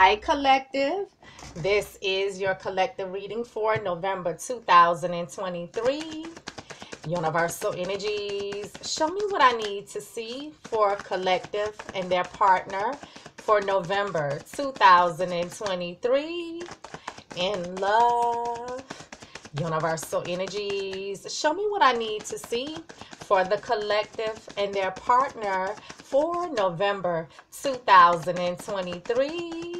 Hi, collective. This is your collective reading for November 2023. Universal energies, show me what I need to see for collective and their partner for November 2023 in love. Universal energies, show me what I need to see for the collective and their partner for November 2023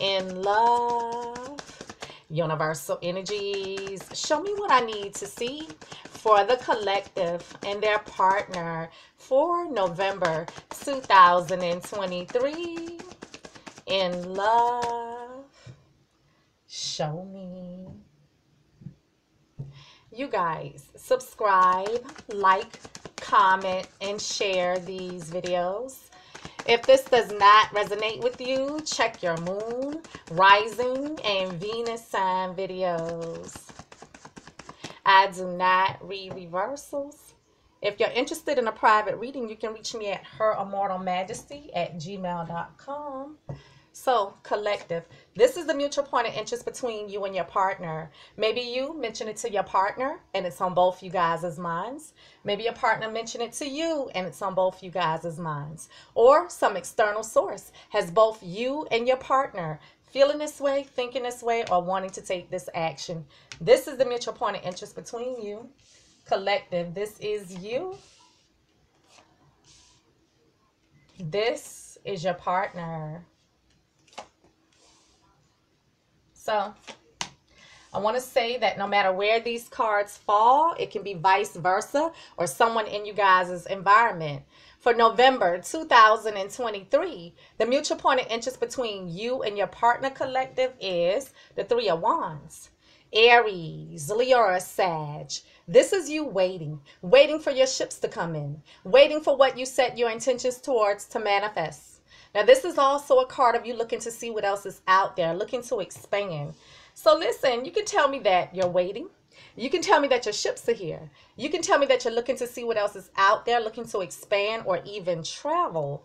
in love. Universal energies, show me what I need to see for the collective and their partner for November 2023 in love. Show me. You guys, subscribe, like, comment, and share these videos. If this does not resonate with you, check your moon, rising, and Venus sign videos. I do not read reversals. If you're interested in a private reading, you can reach me at her immortal majesty at gmail.com. So, collective. This is the mutual point of interest between you and your partner. Maybe you mention it to your partner and it's on both you guys' minds. Maybe your partner mentioned it to you and it's on both you guys' minds. Or some external source has both you and your partner feeling this way, thinking this way, or wanting to take this action. This is the mutual point of interest between you. Collective, this is you. This is your partner. So I want to say that no matter where these cards fall, it can be vice versa or someone in you guys' environment. For November 2023, the mutual point of interest between you and your partner collective is the Three of Wands. Aries, Leo, or Sag. This is you waiting, waiting for your ships to come in, waiting for what you set your intentions towards to manifest. Now, this is also a card of you looking to see what else is out there, looking to expand. So listen, you can tell me that you're waiting. You can tell me that your ships are here. You can tell me that you're looking to see what else is out there, looking to expand or even travel.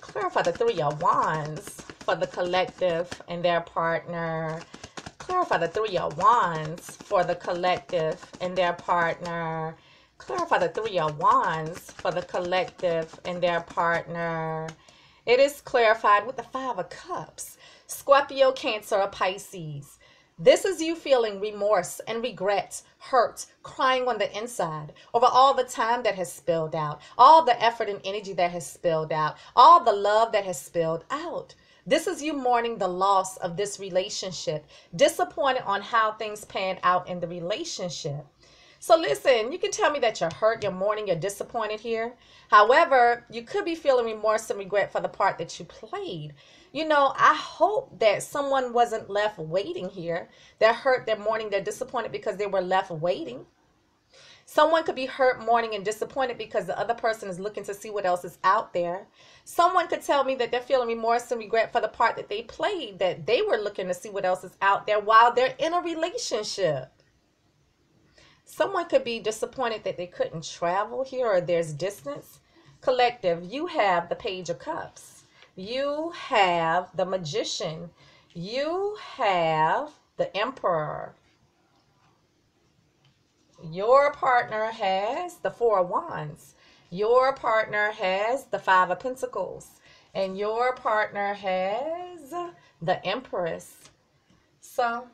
Clarify the Three of Wands for the collective and their partner. Clarify the Three of Wands for the collective and their partner. Clarify the Three of Wands for the collective and their partner. It is clarified with the Five of Cups. Scorpio, Cancer, or Pisces. This is you feeling remorse and regret, hurt, crying on the inside over all the time that has spilled out, all the effort and energy that has spilled out, all the love that has spilled out. This is you mourning the loss of this relationship, disappointed on how things panned out in the relationship. So listen, you can tell me that you're hurt, you're mourning, you're disappointed here. However, you could be feeling remorse and regret for the part that you played. You know, I hope that someone wasn't left waiting here. They're hurt, they're mourning, they're disappointed because they were left waiting. Someone could be hurt, mourning, and disappointed because the other person is looking to see what else is out there. Someone could tell me that they're feeling remorse and regret for the part that they played, that they were looking to see what else is out there while they're in a relationship. Someone could be disappointed that they couldn't travel here or there's distance. Collective, you have the Page of Cups. You have the Magician. You have the Emperor. Your partner has the Four of Wands. Your partner has the Five of Pentacles. And your partner has the Empress. So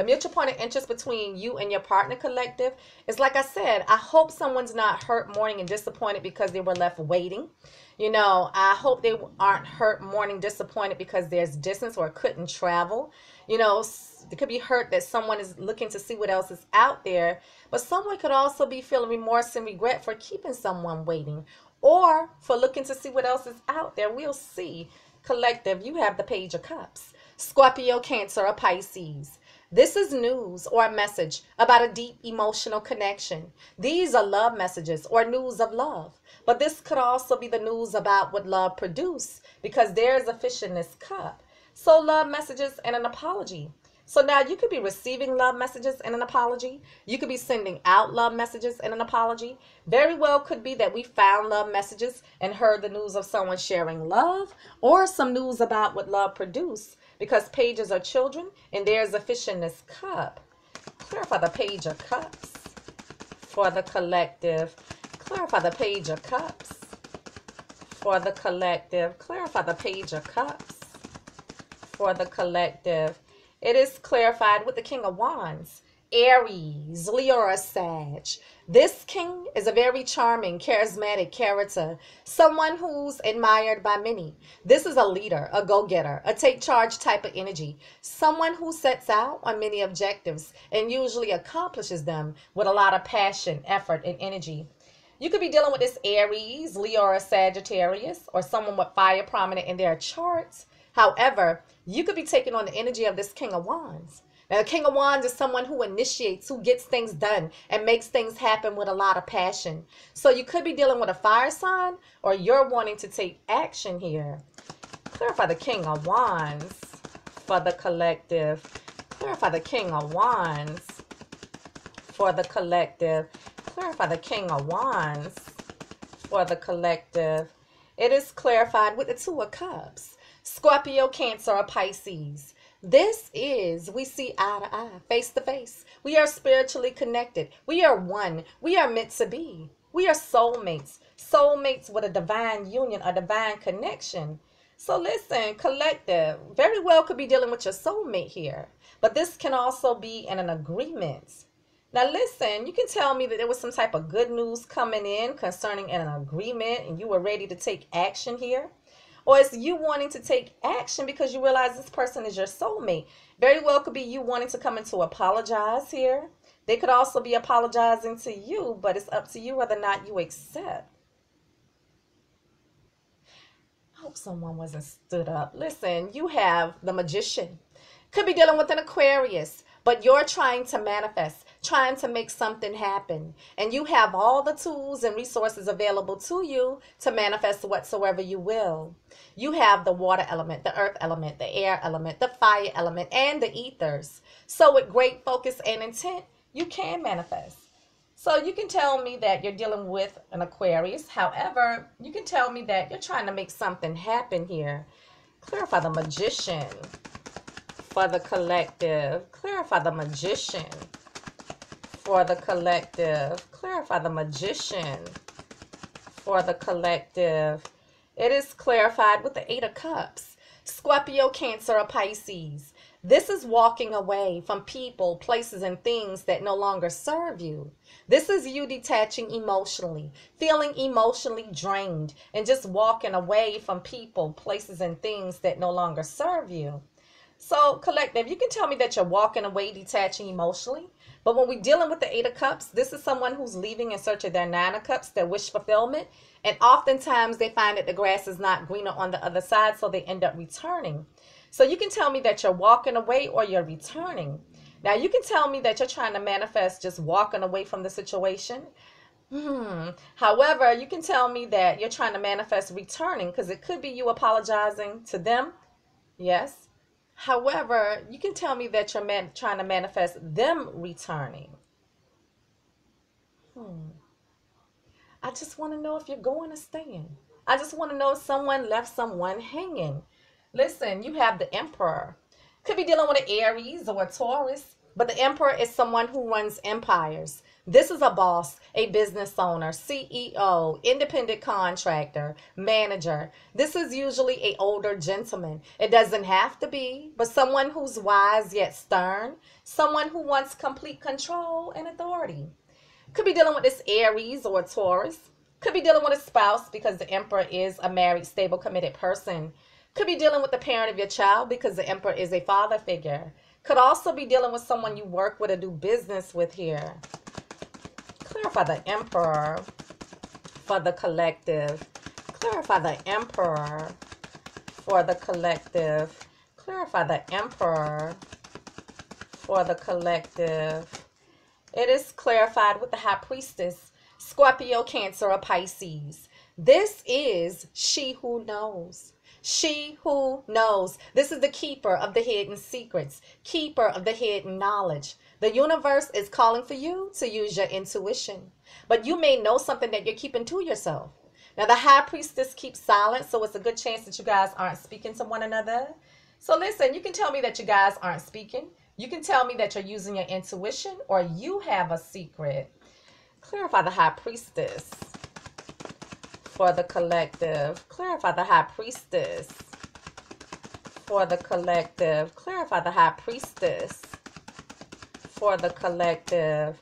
the mutual point of interest between you and your partner collective is like I said, I hope someone's not hurt, mourning, and disappointed because they were left waiting. You know, I hope they aren't hurt, mourning, disappointed because there's distance or couldn't travel. You know, it could be hurt that someone is looking to see what else is out there, but someone could also be feeling remorse and regret for keeping someone waiting or for looking to see what else is out there. We'll see. Collective, you have the Page of Cups. Scorpio, Cancer, or Pisces. This is news or a message about a deep emotional connection. These are love messages or news of love. But this could also be the news about what love produced because there is a fish in this cup. So love messages and an apology. So now you could be receiving love messages and an apology. You could be sending out love messages and an apology. Very well could be that we found love messages and heard the news of someone sharing love or some news about what love produced because pages are children and there's a fish in this cup. Clarify the page of cups for the collective. Clarify the page of cups for the collective. Clarify the page of cups for the collective. It is clarified with the King of Wands. Aries, Leo, or Sag. This king is a very charming, charismatic character, someone who's admired by many. This is a leader, a go getter, a take charge type of energy, someone who sets out on many objectives and usually accomplishes them with a lot of passion, effort, and energy. You could be dealing with this Aries, Leo, or Sagittarius, or someone with fire prominent in their charts. However, you could be taking on the energy of this King of Wands. The King of Wands is someone who initiates, who gets things done, and makes things happen with a lot of passion. So you could be dealing with a fire sign, or you're wanting to take action here. Clarify the King of Wands for the collective. Clarify the King of Wands for the collective. Clarify the King of Wands for the collective. It is clarified with the Two of Cups. Scorpio, Cancer, or Pisces. This is, we see eye to eye, face to face. We are spiritually connected. We are one. We are meant to be. We are soulmates. Soulmates with a divine union, a divine connection. So listen, collective, very well could be dealing with your soulmate here. But this can also be in an agreement. Now listen, you can tell me that there was some type of good news coming in concerning an agreement and you were ready to take action here or it's you wanting to take action because you realize this person is your soulmate. Very well could be you wanting to come in to apologize here. They could also be apologizing to you, but it's up to you whether or not you accept. I hope someone wasn't stood up. Listen, you have the magician. Could be dealing with an Aquarius, but you're trying to manifest trying to make something happen. And you have all the tools and resources available to you to manifest whatsoever you will. You have the water element, the earth element, the air element, the fire element, and the ethers. So, with great focus and intent, you can manifest. So, you can tell me that you're dealing with an Aquarius. However, you can tell me that you're trying to make something happen here. Clarify the magician for the collective. Clarify the magician for the collective. Clarify the magician for the collective. It is clarified with the Eight of Cups. Scorpio, Cancer, or Pisces. This is walking away from people, places, and things that no longer serve you. This is you detaching emotionally, feeling emotionally drained, and just walking away from people, places, and things that no longer serve you. So, collective, you can tell me that you're walking away, detaching emotionally. But when we're dealing with the Eight of Cups, this is someone who's leaving in search of their Nine of Cups, their wish fulfillment. And oftentimes they find that the grass is not greener on the other side, so they end up returning. So you can tell me that you're walking away or you're returning. Now, you can tell me that you're trying to manifest just walking away from the situation. Hmm. However, you can tell me that you're trying to manifest returning because it could be you apologizing to them. Yes. However, you can tell me that you're man- trying to manifest them returning. Hmm. I just want to know if you're going to stand. I just want to know if someone left someone hanging. Listen, you have the Emperor. Could be dealing with an Aries or a Taurus, but the Emperor is someone who runs empires. This is a boss, a business owner, CEO, independent contractor, manager. This is usually a older gentleman. It doesn't have to be, but someone who's wise yet stern, someone who wants complete control and authority. Could be dealing with this Aries or Taurus. Could be dealing with a spouse because the Emperor is a married, stable, committed person. Could be dealing with the parent of your child because the Emperor is a father figure. Could also be dealing with someone you work with or do business with here. Clarify the Emperor for the collective. Clarify the Emperor for the collective. Clarify the Emperor for the collective. It is clarified with the High Priestess, Scorpio, Cancer, or Pisces. This is she who knows. She who knows. This is the keeper of the hidden secrets, keeper of the hidden knowledge. The universe is calling for you to use your intuition, but you may know something that you're keeping to yourself. Now, the high priestess keeps silent, so it's a good chance that you guys aren't speaking to one another. So, listen, you can tell me that you guys aren't speaking. You can tell me that you're using your intuition or you have a secret. Clarify the high priestess for the collective. Clarify the high priestess for the collective. Clarify the high priestess for the collective.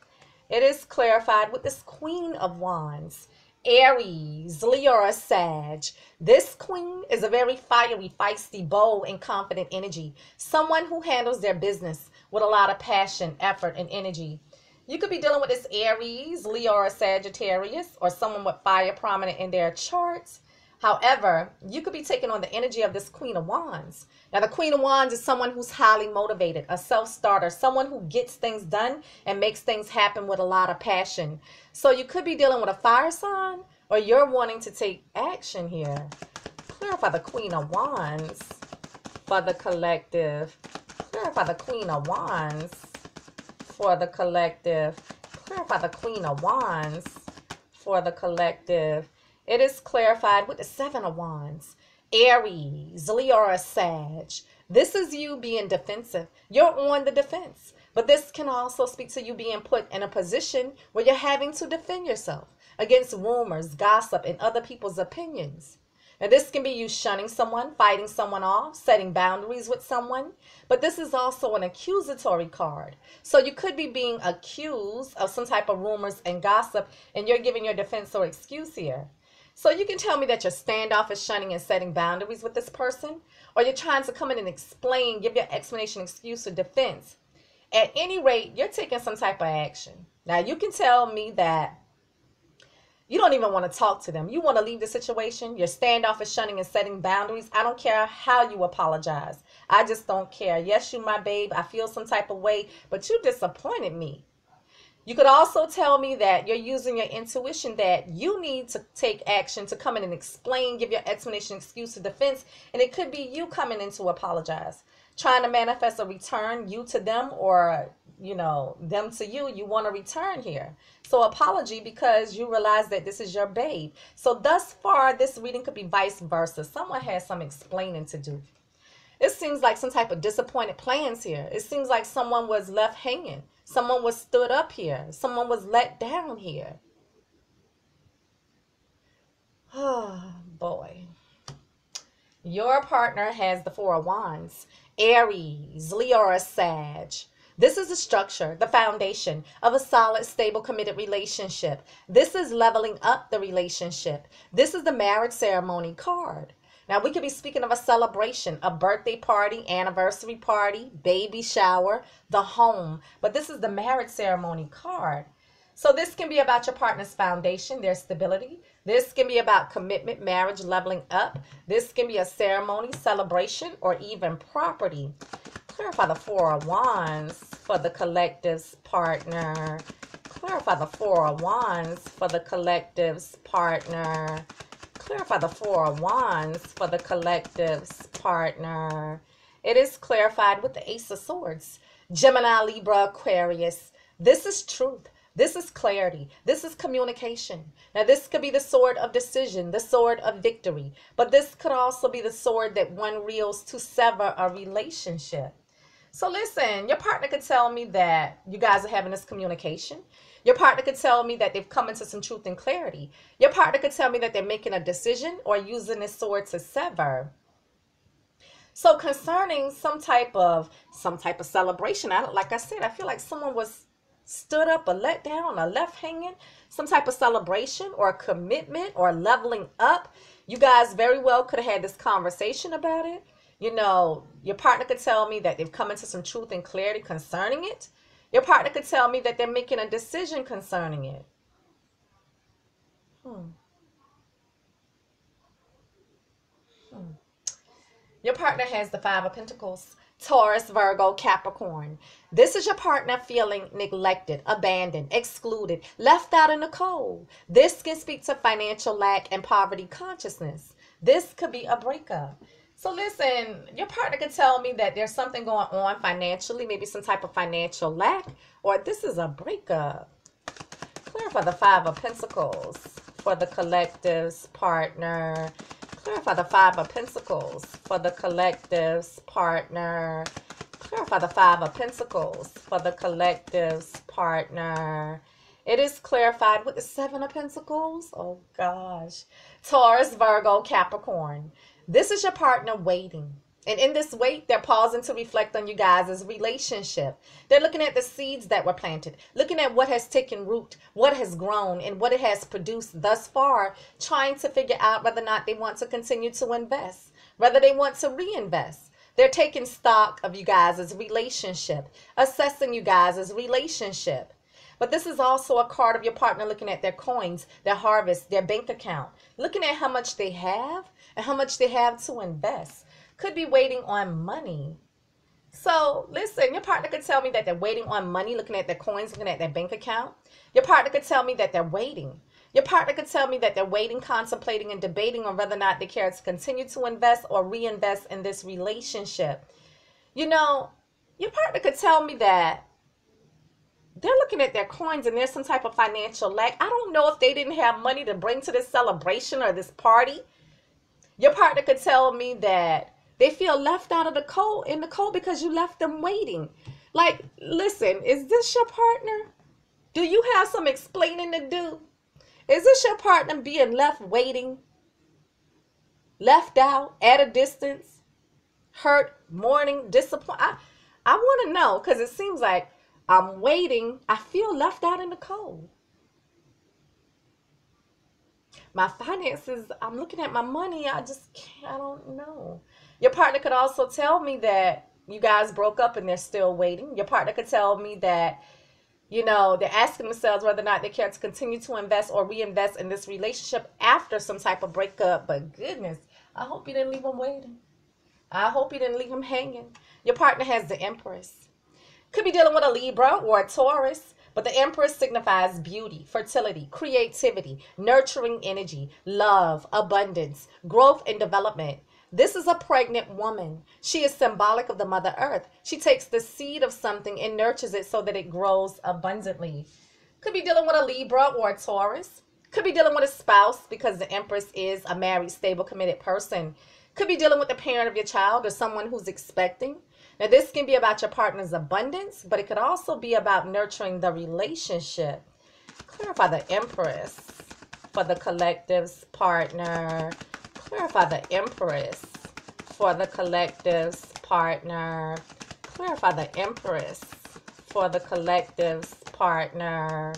It is clarified with this Queen of Wands. Aries, Leo, or Sag. This queen is a very fiery, feisty, bold, and confident energy. Someone who handles their business with a lot of passion, effort, and energy. You could be dealing with this Aries, Leo, or Sagittarius, or someone with fire prominent in their charts. However, you could be taking on the energy of this Queen of Wands. Now, the Queen of Wands is someone who's highly motivated, a self starter, someone who gets things done and makes things happen with a lot of passion. So, you could be dealing with a fire sign or you're wanting to take action here. Clarify the Queen of Wands for the collective. Clarify the Queen of Wands for the collective. Clarify the Queen of Wands for the collective. It is clarified with the Seven of Wands. Aries, Leo, or Sag. This is you being defensive. You're on the defense. But this can also speak to you being put in a position where you're having to defend yourself against rumors, gossip, and other people's opinions. Now, this can be you shunning someone, fighting someone off, setting boundaries with someone, but this is also an accusatory card. So you could be being accused of some type of rumors and gossip, and you're giving your defense or excuse here. So you can tell me that your standoff is shunning, and setting boundaries with this person, or you're trying to come in and explain, give your explanation, excuse, or defense. At any rate, you're taking some type of action. Now, you can tell me that you don't even want to talk to them. You want to leave the situation. You're standoffish, shunning, and setting boundaries. I don't care how you apologize. I just don't care. Yes, you my babe. I feel some type of way, but you disappointed me. You could also tell me that you're using your intuition that you need to take action to come in and explain, give your explanation, excuse, or defense. And it could be you coming in to apologize, trying to manifest a return, you to them, or you know, them to you, you want to return here. So apology because you realize that this is your babe. So thus far, this reading could be vice versa. Someone has some explaining to do. It seems like some type of disappointed plans here. It seems like someone was left hanging. Someone was stood up here. Someone was let down here. Oh, boy. Your partner has the Four of Wands. Aries, Leo, or Sag. This is the structure, the foundation of a solid, stable, committed relationship. This is leveling up the relationship. This is the marriage ceremony card. Now, we could be speaking of a celebration, a birthday party, anniversary party, baby shower, the home, but this is the marriage ceremony card. So, this can be about your partner's foundation, their stability. This can be about commitment, marriage, leveling up. This can be a ceremony, celebration, or even property. Clarify the Four of Wands for the collective's partner. Clarify the Four of Wands for the collective's partner. Clarify the Four of Wands for the collective's partner. It is clarified with the Ace of Swords. Gemini, Libra, Aquarius. This is truth. This is clarity. This is communication. Now, this could be the sword of decision, the sword of victory, but this could also be the sword that one reels to sever a relationship. So listen, your partner could tell me that you guys are having this communication. Your partner could tell me that they've come into some truth and clarity. Your partner could tell me that they're making a decision or using this sword to sever. So concerning some type of some type of celebration, I like I said, I feel like someone was stood up or let down or left hanging, some type of celebration or commitment or leveling up. You guys very well could have had this conversation about it you know, your partner could tell me that they've come into some truth and clarity concerning it. Your partner could tell me that they're making a decision concerning it. Hmm. Hmm. Your partner has the Five of Pentacles. Taurus, Virgo, Capricorn. This is your partner feeling neglected, abandoned, excluded, left out in the cold. This can speak to financial lack and poverty consciousness. This could be a breakup. So listen, your partner could tell me that there's something going on financially, maybe some type of financial lack, or this is a breakup. Clarify the Five of Pentacles for the collective's partner. Clarify the Five of Pentacles for the collective's partner. Clarify the Five of Pentacles for the collective's partner. It is clarified with the Seven of Pentacles. Oh gosh. Taurus, Virgo, Capricorn. This is your partner waiting. And in this wait, they're pausing to reflect on you guys' relationship. They're looking at the seeds that were planted, looking at what has taken root, what has grown, and what it has produced thus far, trying to figure out whether or not they want to continue to invest, whether they want to reinvest. They're taking stock of you guys' relationship, assessing you guys' relationship. But this is also a card of your partner looking at their coins, their harvest, their bank account, looking at how much they have how much they have to invest could be waiting on money. So listen, your partner could tell me that they're waiting on money, looking at their coins, looking at their bank account. Your partner could tell me that they're waiting. Your partner could tell me that they're waiting, contemplating, and debating on whether or not they care to continue to invest or reinvest in this relationship. You know, your partner could tell me that they're looking at their coins and there's some type of financial lack. I don't know if they didn't have money to bring to this celebration or this party. Your partner could tell me that they feel left out of the cold in the cold because you left them waiting. Like, listen, is this your partner? Do you have some explaining to do? Is this your partner being left waiting? Left out at a distance? Hurt, mourning, disappointed? I, I want to know because it seems like I'm waiting. I feel left out in the cold. My finances, I'm looking at my money. I just can't, I don't know. Your partner could also tell me that you guys broke up and they're still waiting. Your partner could tell me that, you know, they're asking themselves whether or not they care to continue to invest or reinvest in this relationship after some type of breakup. But goodness, I hope you didn't leave them waiting. I hope you didn't leave them hanging. Your partner has the Empress. Could be dealing with a Libra or a Taurus. But the Empress signifies beauty, fertility, creativity, nurturing energy, love, abundance, growth, and development. This is a pregnant woman. She is symbolic of the Mother Earth. She takes the seed of something and nurtures it so that it grows abundantly. Could be dealing with a Libra or a Taurus. Could be dealing with a spouse because the Empress is a married, stable, committed person. Could be dealing with the parent of your child or someone who's expecting. Now, this can be about your partner's abundance, but it could also be about nurturing the relationship. Clarify the Empress for the collective's partner Clarify the Empress for the collective's partner. Clarify the Empress for the collective's partner.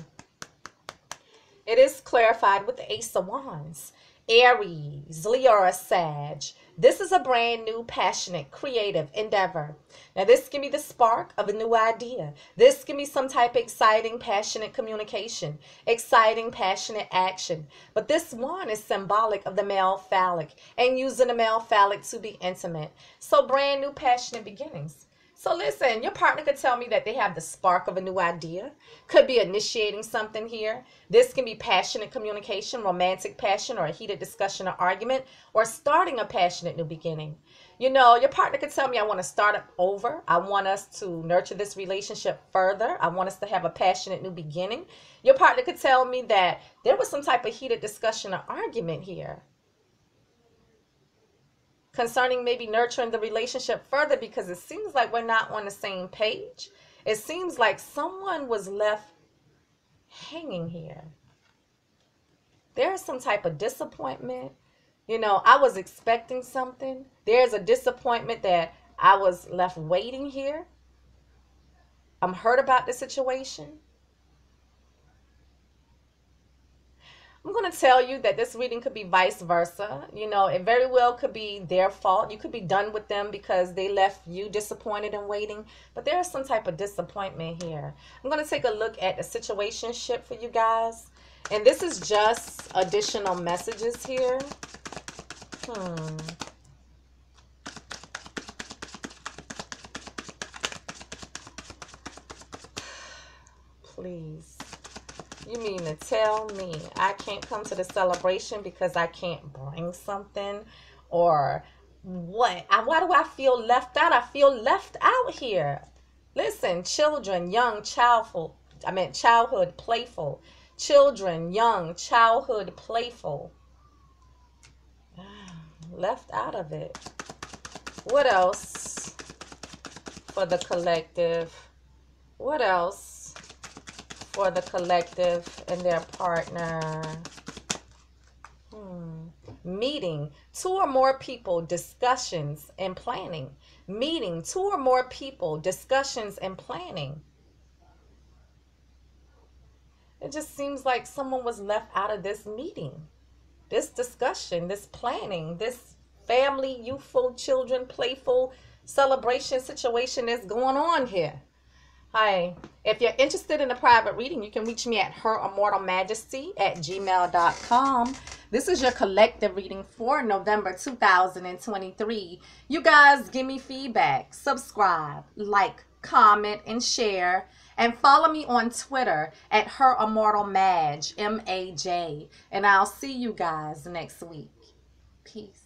It is clarified with the Ace of Wands. Aries, Leo, or Sag. This is a brand new, passionate, creative endeavor. Now, this can be the spark of a new idea. This can be some type of exciting, passionate communication, exciting, passionate action. But this one is symbolic of the male phallic and using the male phallic to be intimate. So, brand new, passionate beginnings. So listen, your partner could tell me that they have the spark of a new idea, could be initiating something here. This can be passionate communication, romantic passion, or a heated discussion or argument, or starting a passionate new beginning. You know, your partner could tell me, I want to start up over. I want us to nurture this relationship further. I want us to have a passionate new beginning. Your partner could tell me that there was some type of heated discussion or argument here concerning maybe nurturing the relationship further because it seems like we're not on the same page. It seems like someone was left hanging here. There's some type of disappointment. You know, I was expecting something. There's a disappointment that I was left waiting here. I'm hurt about the situation. I'm going to tell you that this reading could be vice versa. You know, it very well could be their fault. You could be done with them because they left you disappointed and waiting. But there's some type of disappointment here. I'm going to take a look at the situation ship for you guys. And this is just additional messages here. Hmm. Please. You mean to tell me I can't come to the celebration because I can't bring something? Or what? I, why do I feel left out? I feel left out here. Listen, children, young, childful, I meant childhood, playful. Children, young, childhood, playful. Left out of it. What else for the collective? What else for the collective and their partner? Hmm. Meeting two or more people, discussions and planning. Meeting two or more people, discussions and planning. It just seems like someone was left out of this meeting, this discussion, this planning, this family, youthful, children, playful celebration situation that's going on here. Hi. If you're interested in a private reading, you can reach me at her immortal majesty at gmail.com. This is your collective reading for November 2023. You guys give me feedback, subscribe, like, comment, and share. And follow me on Twitter at her immortal maj, M A J. And I'll see you guys next week. Peace.